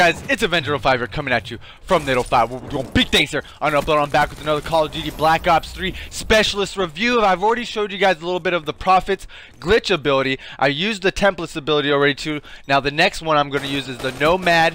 Guys, it's Avenger 05 here coming at you from the 05. We're doing big things here on Upload. I'm back with another Call of Duty Black Ops 3 specialist review. I've already showed you guys a little bit of the Prophet's glitch ability. I used the templates ability already too. Now the next one I'm going to use is the Nomad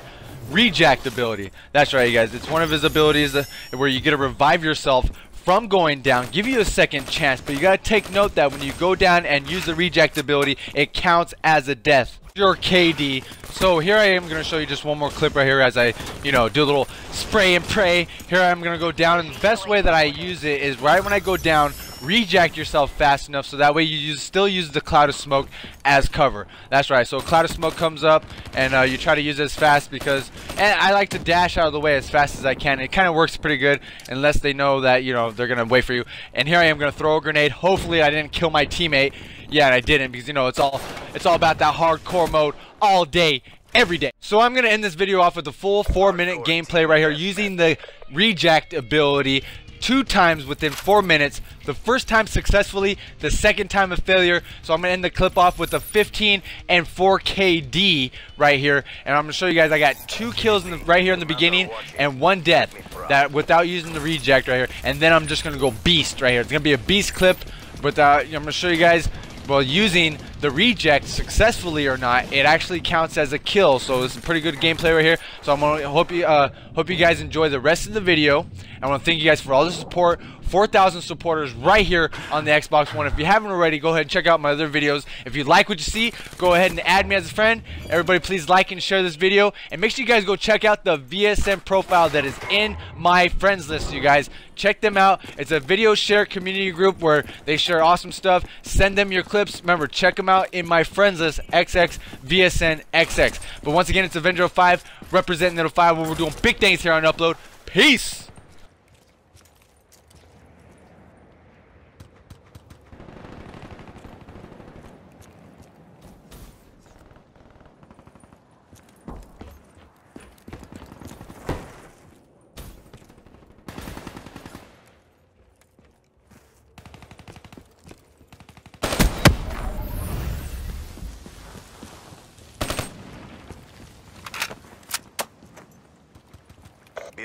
Rejack ability. That's right, you guys. It's one of his abilities uh, where you get to revive yourself from going down, give you a second chance, but you gotta take note that when you go down and use the rejack ability, it counts as a death. Your KD. So here I am gonna show you just one more clip right here as I, you know, do a little spray and pray. Here I am gonna go down, and the best way that I use it is right when I go down, rejack yourself fast enough so that way you use, still use the cloud of smoke as cover. That's right. So cloud of smoke comes up and uh, you try to use it as fast because and I like to dash out of the way as fast as I can. It kind of works pretty good unless they know that you know they're gonna wait for you. And here I am gonna throw a grenade. Hopefully I didn't kill my teammate. Yeah, I didn't because you know it's all it's all about that hardcore mode all day every day. So I'm going to end this video off with a full 4 minute gameplay right here using the rejack ability two times within four minutes. The first time successfully, the second time a failure. So I'm to end the clip off with a 15 and 4 KD right here. And I'm to show you guys I got two kills the, right here in the beginning and one death that without using the rejack right here. And then I'm just to go beast right here. It's to be a beast clip. But I'm to show you guys well using the rejack successfully or not it actually counts as a kill so it's a pretty good gameplay right here so I'm gonna hope you uh, hope you guys enjoy the rest of the video I want to thank you guys for all the support 4,000 supporters right here on the Xbox One. If you haven't already, go ahead and check out my other videos. If you like what you see, go ahead and add me as a friend. Everybody please like and share this video. And make sure you guys go check out the VSN profile that is in my friends list, you guys. Check them out. It's a video share community group where they share awesome stuff. Send them your clips. Remember, check them out in my friends list, XXVSNXX. But once again, it's Avenger 5 representing the 5 where we're doing big things here on Upload. Peace! Be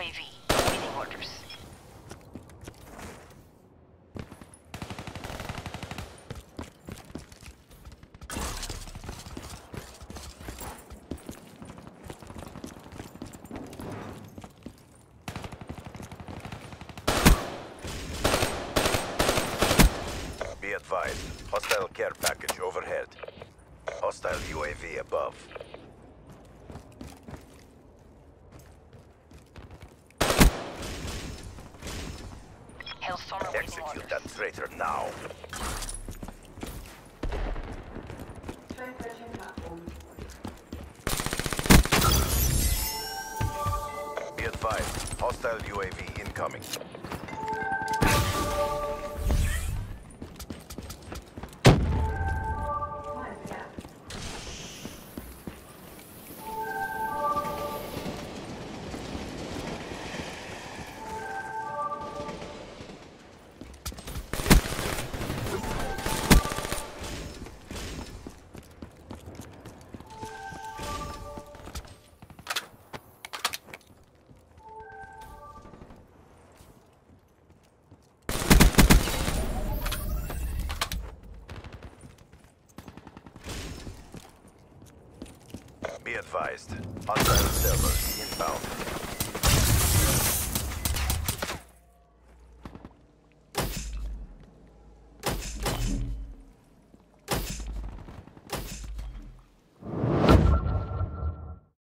UAV, waiting orders. Be advised, hostile care package overhead. Hostile UAV above. Execute that traitor now. Be advised, hostile UAV incoming. Be advised, hostile server inbound.